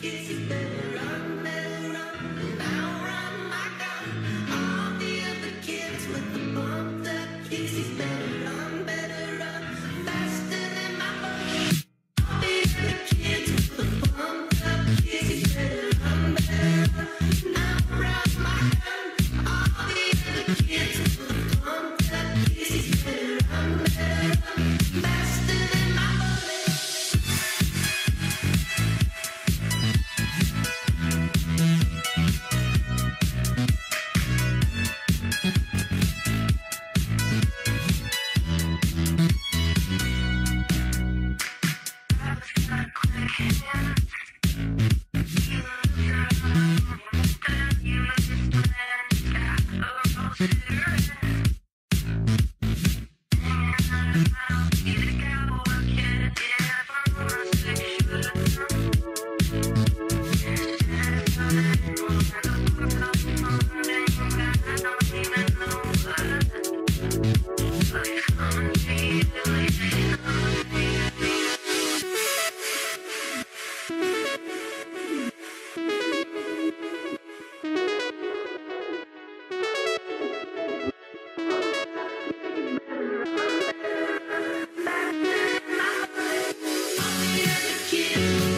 Kissing Yeah. you.